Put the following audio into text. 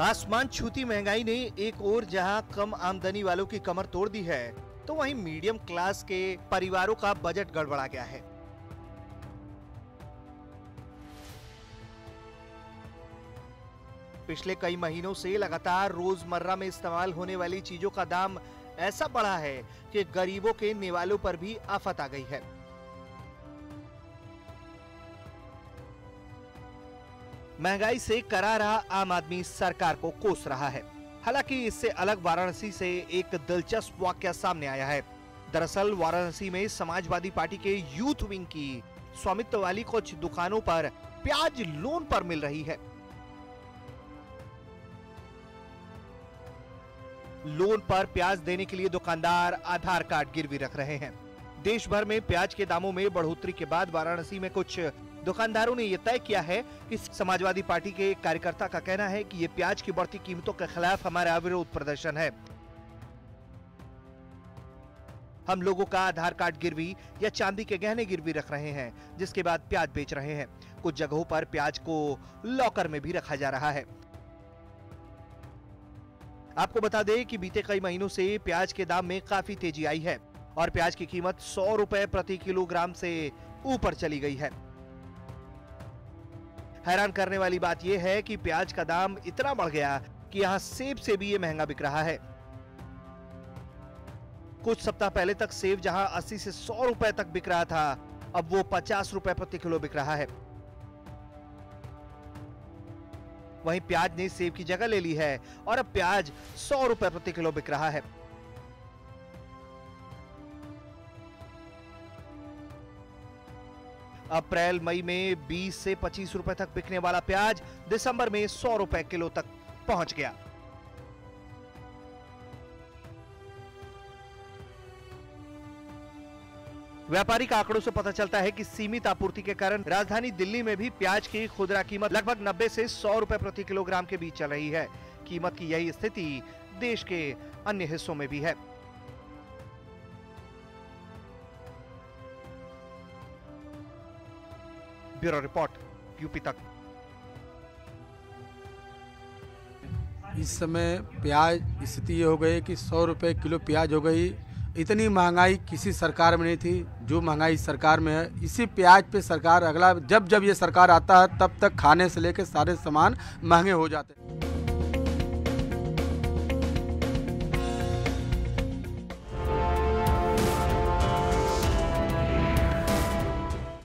आसमान छूती महँगाई ने एक और जहाँ कम आमदनी वालों की कमर तोड़ दी है तो वहीं मीडियम क्लास के परिवारों का बजट गड़बड़ा गया है। पिछले कई महीनों से लगातार रोज़मर्रा में इस्तेमाल होने वाली चीज़ों का दाम ऐसा बढ़ा है कि गरीबों के निवालों पर भी आफत आ गई है। महँगाई से करा रहा आम आदमी सरकार को कोस रहा है। हालाँकि इससे अलग वाराणसी से एक दिलचस्प वाक्य सामने आया है। दरअसल वाराणसी में समाजवादी पार्टी के यूथ विंग की स्वामित्व वाली कुछ दुकानों पर प्याज लोन पर मिल रही है। लोन पर प्याज देने के लिए दुकानदार आधार कार्ड गिरवी रख रहे हैं। देश भर में प्याज के दामों में बढ़ोतरी के बाद वाराणसी में कुछ दुकानदारों ने यह तय किया है कि समाजवादी पार्टी के एक कार्यकर्ता का कहना है कि ये प्याज की बढ़ती कीमतों के खिलाफ हमारा अविरोध प्रदर्शन है। हम लोगों का आधार कार्ड गिरवी या चांदी के गहने गिरवी रख रहे हैं, जिसके बाद प्याज बेच रहे हैं। कुछ जगहों पर प्याज को लॉकर में भी रखा जा रहा है। आपको बता दें कि बीते कई महीनों से प्याज के दाम में काफ़ी तेज़ी आई है और प्याज की कीमत सौ रुपए प्रति किलोग्राम से ऊपर चली गई है। हैरान करने वाली बात यह है कि प्याज का दाम इतना बढ़ गया कि यहाँ सेब से भी ये महँगा बिक रहा है। कुछ सप्ताह पहले तक सेब जहाँ 80 से 100 रुपए तक बिक रहा था, अब वो 50 रुपए प्रति किलो बिक रहा है। वहीं प्याज ने सेब की जगह ले ली है और अब प्याज 100 रुपए प्रति किलो बिक रहा है। अप्रैल, मई में 20 से 25 रुपए तक बिकने वाला प्याज दिसंबर में 100 रुपए किलो तक पहुँच गया। व्यापारिक आंकड़ों से पता चलता है कि सीमित आपूर्ति के कारण राजधानी दिल्ली में भी प्याज की खुदरा कीमत लगभग 90 से 100 रुपए प्रति किलोग्राम के बीच चल रही है। कीमत की यही स्थिति देश के अन्य हिस्सों में भी है। ब्यूरो रिपोर्ट, यूपी तक। इस समय प्याज स्थिति ये हो गई कि सौ रुपये किलो प्याज हो गई। इतनी महँगाई किसी सरकार में नहीं थी, जो महँगाई सरकार में है। इसी प्याज पे सरकार, अगला जब जब ये सरकार आता है, तब तक खाने से लेकर सारे सामान महँगे हो जाते हैं।